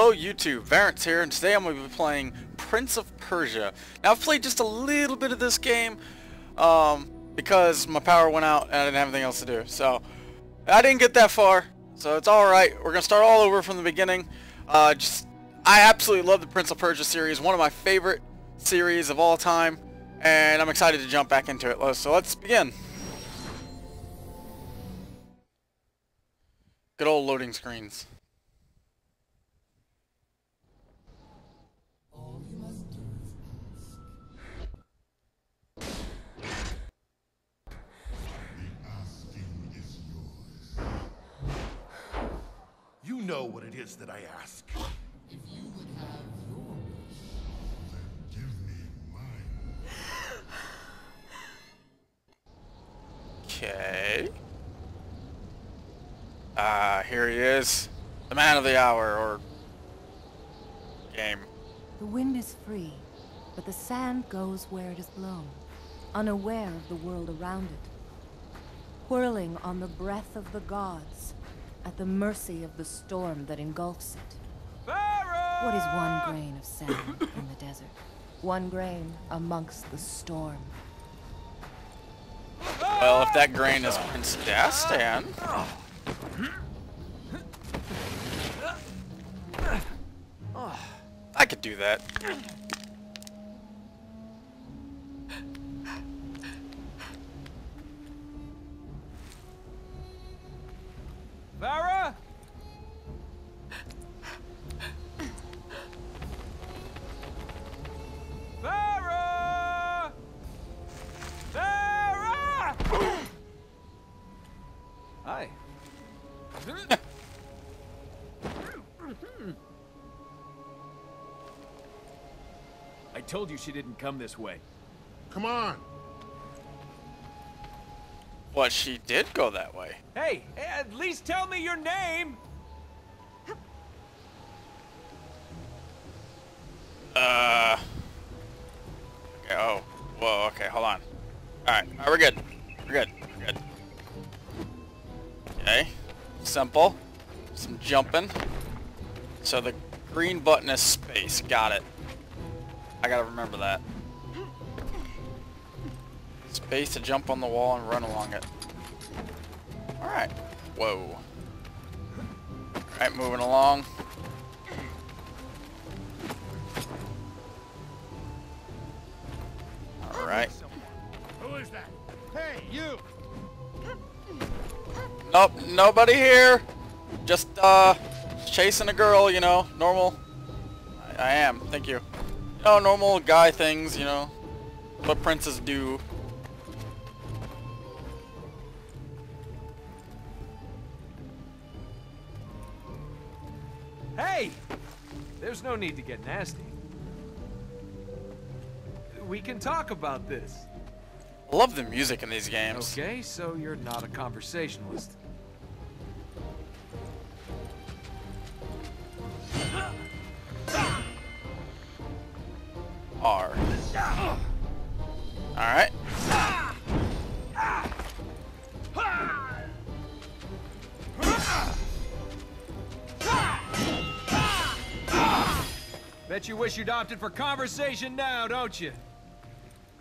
Hello YouTube, Varrence here, and today I'm going to be playing Prince of Persia. Now I've played just a little bit of this game, um, because my power went out and I didn't have anything else to do. So, I didn't get that far, so it's alright. We're going to start all over from the beginning. Uh, just, I absolutely love the Prince of Persia series, one of my favorite series of all time, and I'm excited to jump back into it. So let's begin. Good old loading screens. Is that I ask. If you would have your wish, then give me mine. Okay. Ah, here he is. The man of the hour, or... Game. The wind is free, but the sand goes where it is blown, unaware of the world around it. Whirling on the breath of the gods, at the mercy of the storm that engulfs it. What is one grain of sand in the desert? One grain amongst the storm. Well, if that grain is Prince Dastan... I could do that. Told you she didn't come this way. Come on. What, she did go that way. Hey, at least tell me your name! Uh... Okay, oh. Whoa, okay, hold on. Alright, alright, we're good. We're good. We're good. Okay. Simple. Some jumping. So the green button is space. Got it. I gotta remember that. Space to jump on the wall and run along it. Alright. Whoa. Alright, moving along. Alright. Who is that? Hey, you! Nope, nobody here. Just, uh, chasing a girl, you know, normal. I, I am, thank you. Know, normal guy things, you know, what princes do. Hey! There's no need to get nasty. We can talk about this. I love the music in these games. Okay, so you're not a conversationalist. Bet you wish you'd opted for conversation now, don't you?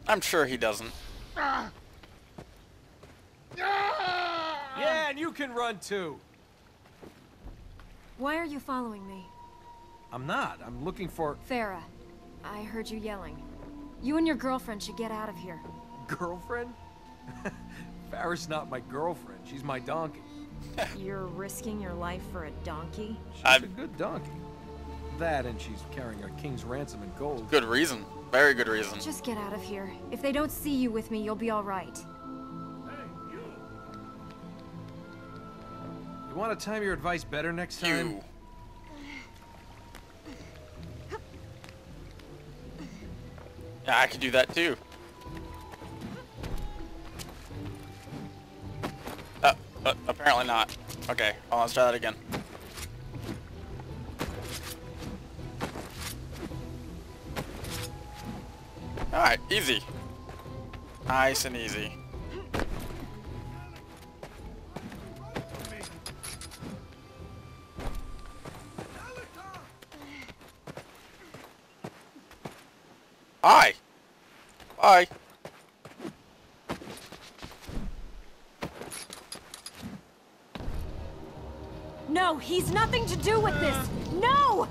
I'm sure he doesn't. Yeah, and you can run too. Why are you following me? I'm not. I'm looking for Farah, I heard you yelling. You and your girlfriend should get out of here. girlfriend. Farah's not my girlfriend. She's my donkey. You're risking your life for a donkey? She's I'm- a good donkey. That and she's carrying a king's ransom in gold. Good reason. Very good reason. Just get out of here. If they don't see you with me, you'll be alright. You you want to time your advice better next time? You. Yeah, I could do that too. Uh, uh, apparently not. Okay, well, let's try that again. Alright, easy. Nice and easy. Hi! hi. No, he's nothing to do with this! No!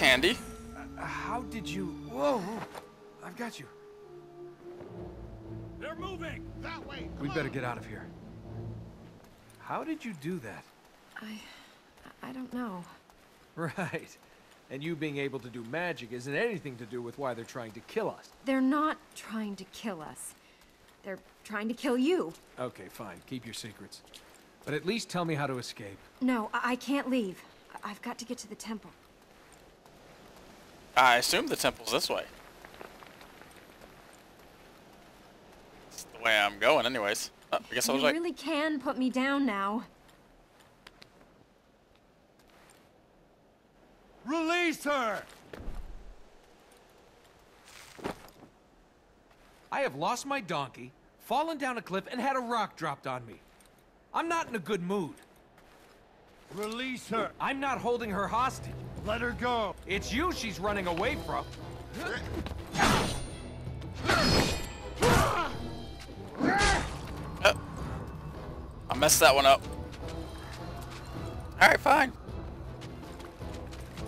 Well, that's handy. Uh, how did you? Whoa, whoa! I've got you. They're moving! That way! We better get out of here. How did you do that? I... I don't know. Right. And you being able to do magic isn't anything to do with why they're trying to kill us. They're not trying to kill us. They're trying to kill you. Okay, fine. Keep your secrets. But at least tell me how to escape. No, I, I can't leave. I- I've got to get to the temple. I assume the temple's this way. It's the way I'm going anyways. Oh, I guess I was you right. really can put me down now. Release her! I have lost my donkey, fallen down a cliff, and had a rock dropped on me. I'm not in a good mood. Release her! I'm not holding her hostage. Let her go! It's you she's running away from. Oh. I messed that one up. Alright, fine.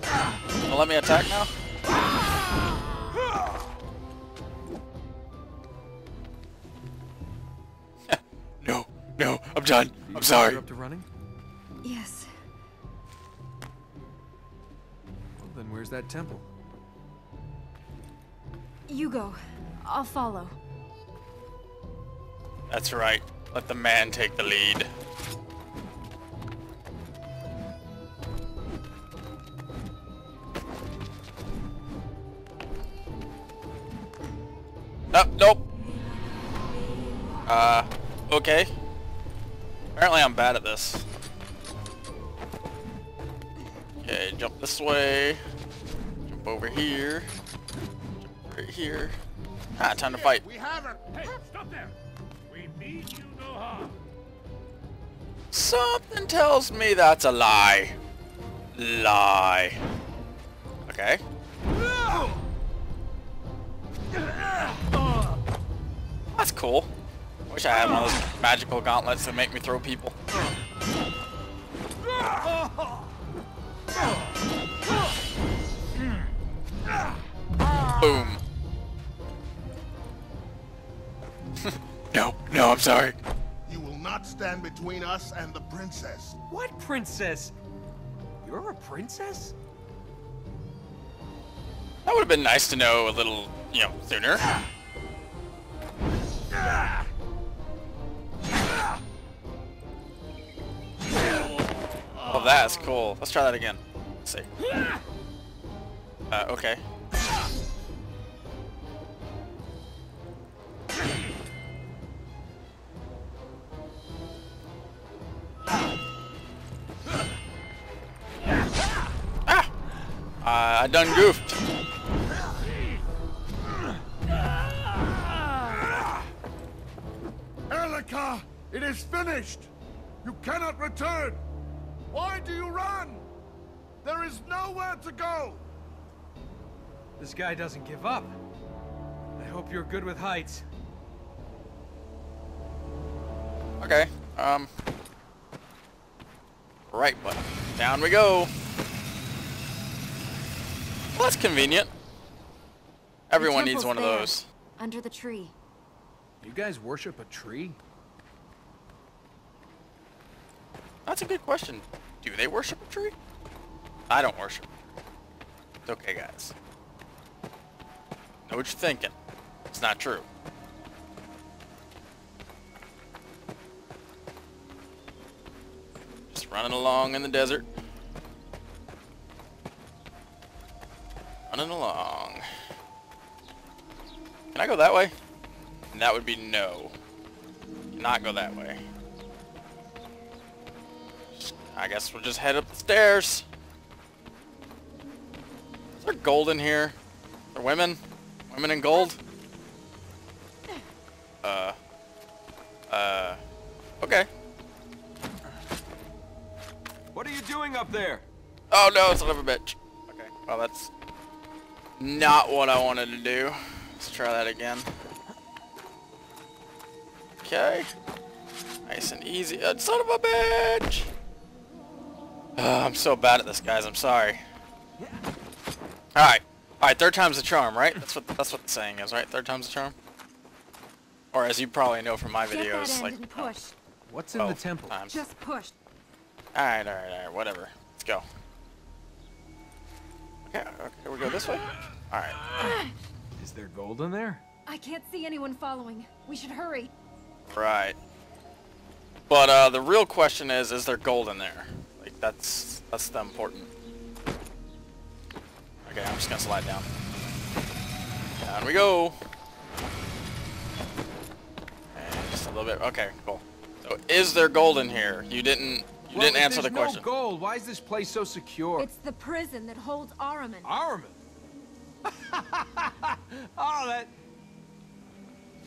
Well, let me attack now? no, no, I'm done. I'm sorry. Up to running? Yes. Where's that temple? You go. I'll follow. That's right. Let the man take the lead. Oh, nope. Uh, okay. Apparently I'm bad at this. Okay, jump this way. Over here. Right here. Ah, time to fight. We have her! Hey, stop there! We mean you no harm. Something tells me that's a lie. Lie. Okay. That's cool. Wish I had one of those magical gauntlets that make me throw people. Boom. no, no, I'm sorry. You will not stand between us and the princess. What princess? You're a princess? That would have been nice to know a little, you know, sooner. Oh, that's cool. Let's try that again. Let's see. Uh, okay. I done goofed. Elika! It is finished! You cannot return! Why do you run? There is nowhere to go! This guy doesn't give up. I hope you're good with heights. Okay. Um. Right button. Down we go. Well, that's convenient. Everyone needs temple's one of those. Under the tree. You guys worship a tree? That's a good question. Do they worship a tree? I don't worship. It's okay, guys. Know what you're thinking. It's not true. Just running along in the desert. Running along. Can I go that way? And that would be no. Not go that way. I guess we'll just head up the stairs. Is there gold in here? Are women? Women in gold? Uh. Uh. Okay. What are you doing up there? Oh no, son of a bitch. Okay, well that's not what I wanted to do. Let's try that again. Okay. Nice and easy. Uh, son of a bitch! Uh, I'm so bad at this, guys. I'm sorry. Alright. Alright, third time's the charm, right? That's what that's what the saying is, right? Third time's the charm? Or as you probably know from my videos, like and push. What's in the temple? times. Just push. Alright, alright, alright, whatever. Let's go. Okay, okay, we go this way? Alright. Is there gold in there? I can't see anyone following. We should hurry. Right. But uh, the real question is, is there gold in there? Like that's that's the important. Okay, I'm just gonna slide down. Down we go. And just a little bit. Okay, cool. So is there gold in here? You didn't you Well, didn't answer the there's question. no gold, why is this place so secure? It's the prison that holds Ahriman. Ahriman. oh, that.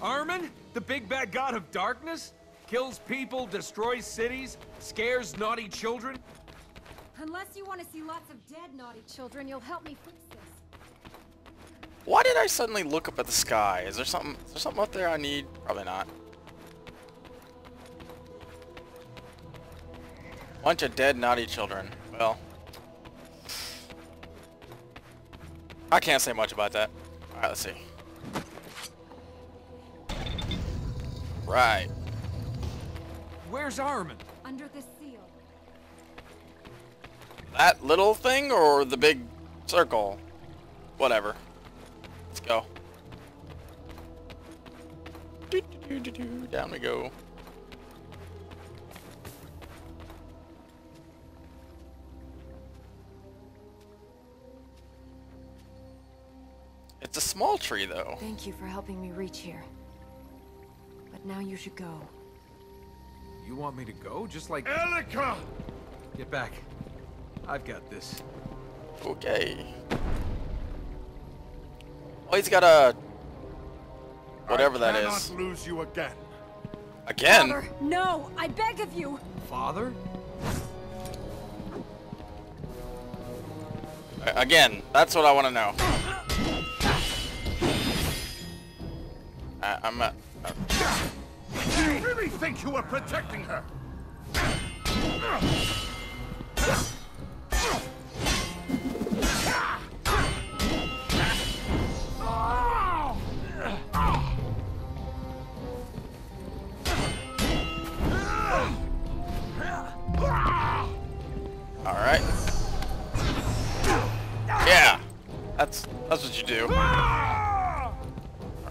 Ahriman, the big bad god of darkness, kills people, destroys cities, scares naughty children. Unless you want to see lots of dead naughty children, you'll help me fix this. Why did I suddenly look up at the sky? Is there something is there something up there I need? Probably not. Bunch of dead naughty children. Well. I can't say much about that. Alright, let's see. Right. Where's Ahriman? Under the seal. That little thing or the big circle? Whatever. Let's go. Doo, doo, doo, doo, doo. Down we go. It's a small tree though. Thank you for helping me reach here. But now you should go. You want me to go? Just like. Elika! Get back. I've got this. Okay. Oh, he's got a... Whatever that is. I cannot lose you again. Again? Father, no! I beg of you! Father? Again, that's what I want to know. I, I'm not... Do you really think you were protecting her?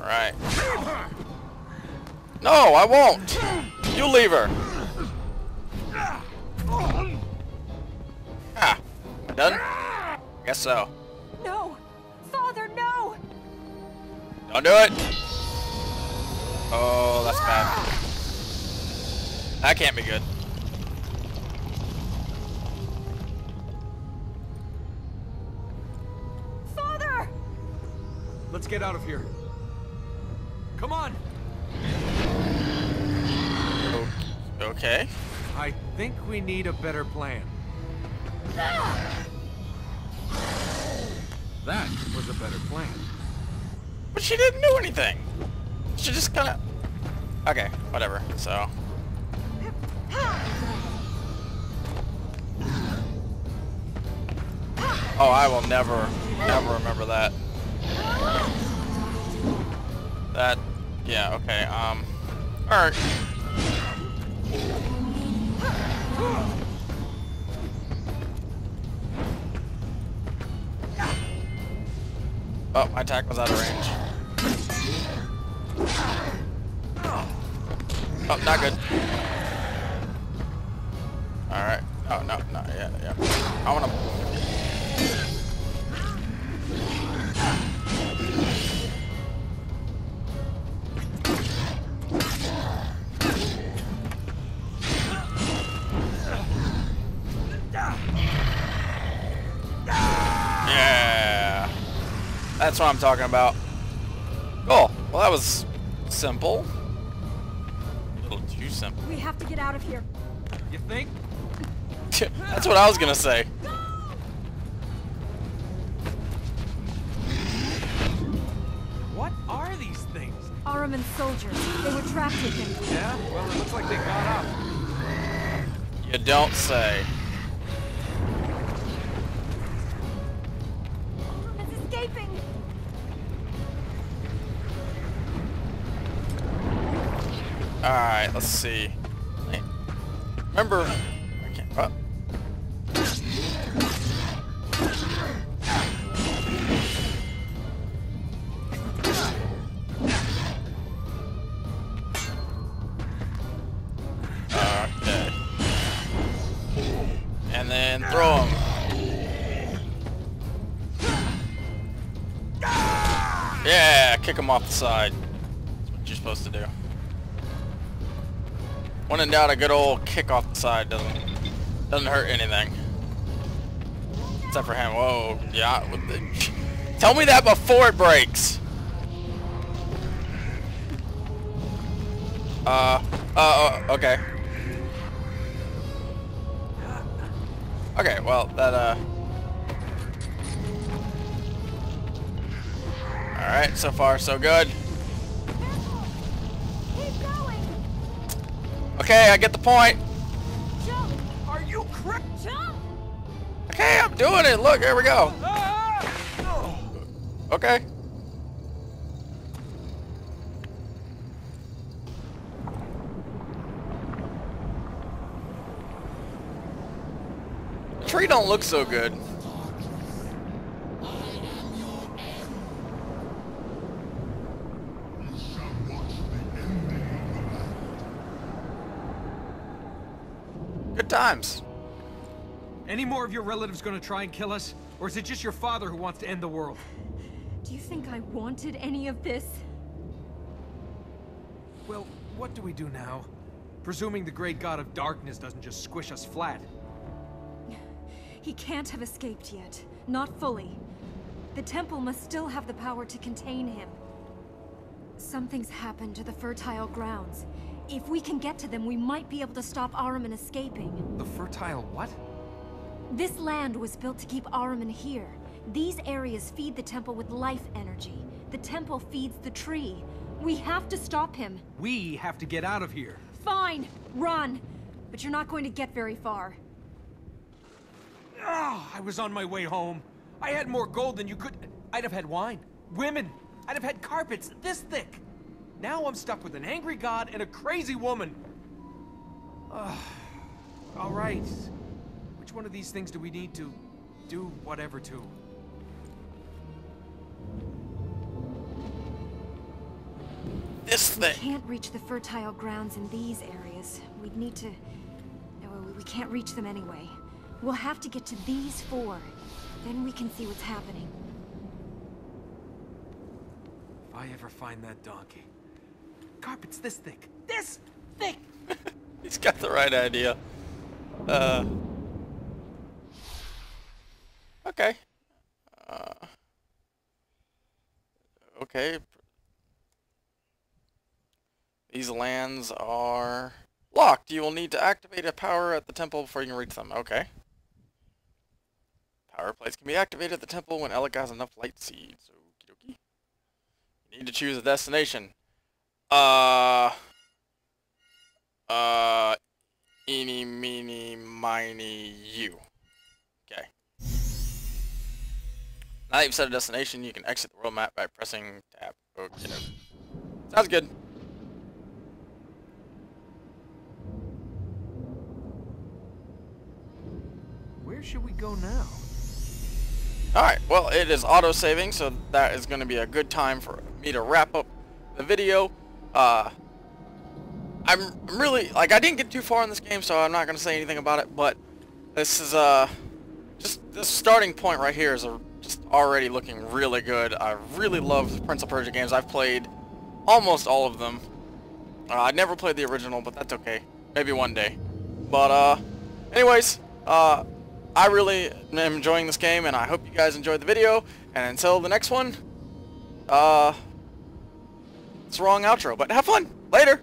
Alright. No, I won't! You leave her! Ah! Done? Guess so. No! Father, no! Don't do it! Oh, that's bad. That can't be good. Father! Let's get out of here. Come on! Okay. I think we need a better plan. That was a better plan. But she didn't do anything. She just kind of... Okay, whatever. So... Oh, I will never, never remember that. That... Yeah, okay, um... Alright. Oh, my attack was out of range. Oh, not good. Alright. Oh, no, no, yeah, yeah. I wanna... That's what I'm talking about. Cool. Well, that was simple. A little too simple. We have to get out of here. You think? That's what I was gonna say. What are these things? Ahriman's soldiers. They were trapped with him. Yeah? Well, it looks like they got up. You don't say. Alright, let's see. Remember... I can't... Oh. Okay. And then throw him. Yeah, kick him off the side. That's what you're supposed to do. When in doubt, a good old kick off the side doesn't doesn't hurt anything. Except for him. Whoa, yeah. Tell me that before it breaks. Uh, uh, uh, okay. Okay, well, that, uh... Alright, so far so good. Okay, I get the point. Jump. Are you Jump. Okay, I'm doing it. Look, here we go. Okay. The tree don't look so good. You shall watch the ending of the battle. Good times. Any more of your relatives gonna try and kill us? Or is it just your father who wants to end the world? Do you think I wanted any of this? Well, what do we do now? Presuming the great god of darkness doesn't just squish us flat. He can't have escaped yet. Not fully. The temple must still have the power to contain him. Something's happened to the fertile grounds. If we can get to them, we might be able to stop Ahriman escaping. The fertile what? This land was built to keep Ahriman here. These areas feed the temple with life energy. The temple feeds the tree. We have to stop him. We have to get out of here. Fine, run. But you're not going to get very far. Ah, I was on my way home. I had more gold than you could. I'd have had wine, women. I'd have had carpets this thick. Now I'm stuck with an angry god and a crazy woman. All right. Which one of these things do we need to do whatever to? This thing. We can't reach the fertile grounds in these areas. We'd need to... no, we can't reach them anyway. We'll have to get to these four. Then we can see what's happening. If I ever find that donkey. Carpets this thick. This thick! He's got the right idea. Uh. Okay. Uh. Okay. These lands are locked. You will need to activate a power at the temple before you can reach them. Okay. Power plates can be activated at the temple when Elika has enough light seeds. Okie dokie. You need to choose a destination. Uh. Uh. Eeny, meeny, miny, you. Okay. Now that you've set a destination, you can exit the world map by pressing tab. Okay. Sounds good. Where should we go now? Alright, well it is auto-saving, so that is going to be a good time for me to wrap up the video. Uh, I'm really, like I didn't get too far in this game, so I'm not going to say anything about it, but this is, uh, just this starting point right here is a, just already looking really good. I really love the Prince of Persia games. I've played almost all of them. Uh, I never played the original, but that's okay. Maybe one day. But, uh, anyways, uh, I really am enjoying this game, and I hope you guys enjoyed the video. And until the next one, uh, it's the wrong outro, but have fun. Later.